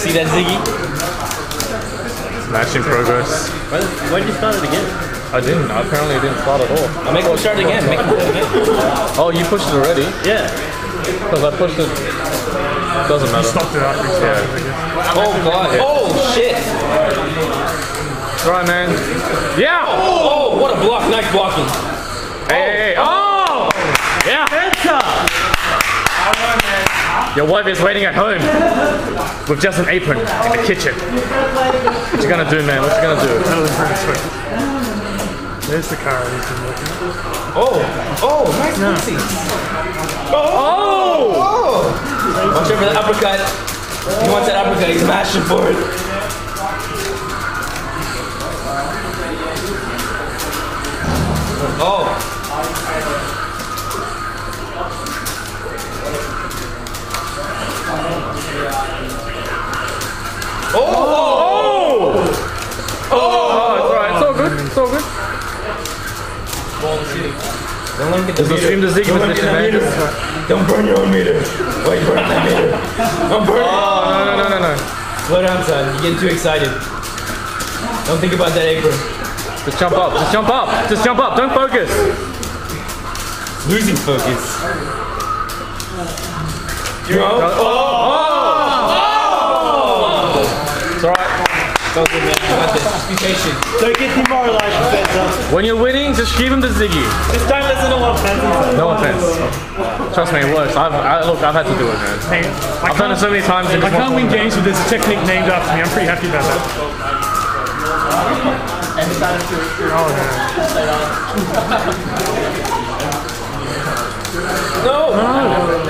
See that Ziggy? Match in progress. Why, why'd you start it again? I didn't. Apparently, I didn't start at all. I'll make him start it again. Make him it again. Oh, you pushed it already? Yeah. Because I pushed it. Doesn't matter. Stopped it after he started, Oh god. Oh shit. Right, man. Yeah! Oh! oh, what a block. Nice blocking. Hey, hey, hey. Oh! Yeah! Your wife is waiting at home with just an apron in the kitchen. What you gonna do, man? What you gonna do? That was pretty sweet. There's the car he's been looking at. Oh. Oh, nice pussy. Oh! oh! Watch out for the uppercut. He wants that uppercut. He's mashing for it. Oh. Oh! oh! Oh! Oh, it's alright. It's all good. It's all good. Don't let him get the Just assume the Ziggy Don't let him position, man. meter. Don't burn your own meter. Why you burning that meter? I'm burning. Oh, no, no, no, no, no. Slow down, son. You're getting too excited. Don't think about that apron. Just jump up. Just jump up. Just jump up. Don't focus. Losing focus. No. Oh! It's Go good, man. You got this. Be patient. Don't get demoralized, Spencer. When you're winning, just give him the Ziggy. Just don't listen to what Spencer. No offense. Trust me, it works. I've, I, look, I've had to do it, man. Hey, I I've done it so many times. I can't win games, but there's a technique named after me. I'm pretty happy about that. Oh, no. No.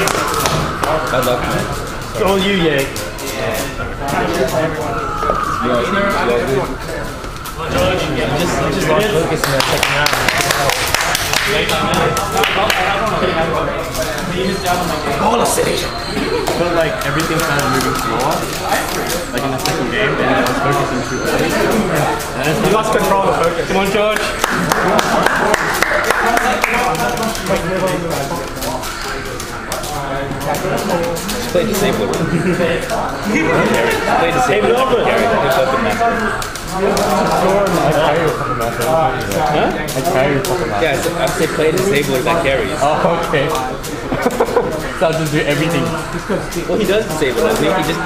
Bad luck, man. It's all you, lost focus in that second round. Felt like everything started moving slower, like in the second game, and I was focusing too early. And you lost control of focus. Come on, George. Play disabler. Play disabler. over. Carry that. Just open that. I carry a couple. Huh? I carry a couple matches. Yeah, I I say play disabler that carries. Oh, okay. so I'll just do everything. Well, he does disable that. He just.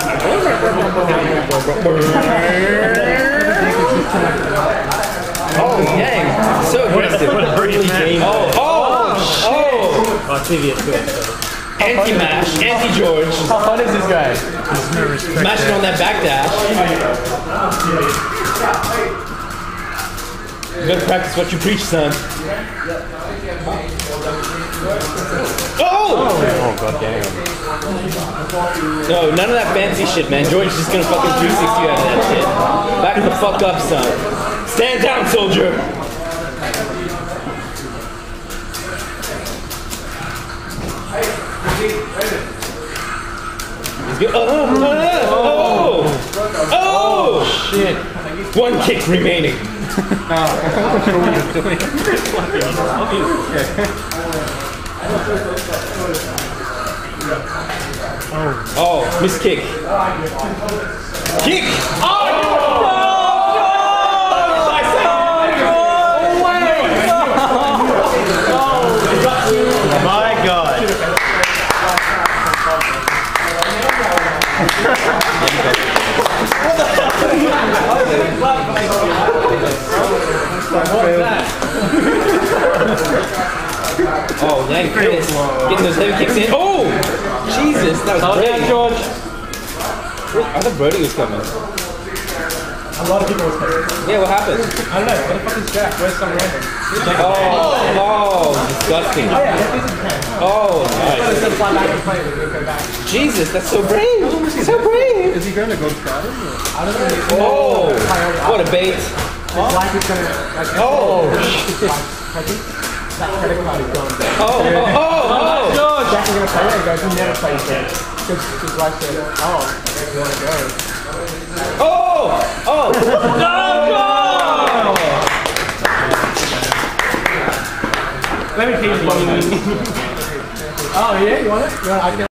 Oh, dang. So aggressive. What a brilliant man. Oh, oh, oh. Oh, oh TV is good. Anti-mash, anti-George. How fun is this guy? there's no. Mashing on that back dash. You gotta practice what you preach, son. Oh! Oh, god damn. No, none of that fancy shit, man. George is just gonna fucking 360 you out of that shit. Back the fuck up, son. Stand down, soldier. He's good. Oh, oh, oh, oh, oh, shit. One kick remaining. Oh, miss kick. Kick! Oh! Oh, Lang Chris getting those heavy kicks in. Oh! Jesus, that was Oh, Brody. George. I thought Brody was coming. A lot of people was pissed. Yeah, what happened? I don't know. What the fuck is Jack? Where's some random? Oh, oh, disgusting. Oh, oh nice. Just fly back and play. We can go back. Jesus, that's so brave. So brave. Is he going to go to Scotland? I don't know. Oh, what a bait. His wife is going oh. oh, to. Like, Oh, that oh, oh, oh, oh. Jack is to play. He goes, he never plays it. Because his wife said, oh, you want to go? Oh! Oh! Let me keep it. oh, yeah? You want it? You want it?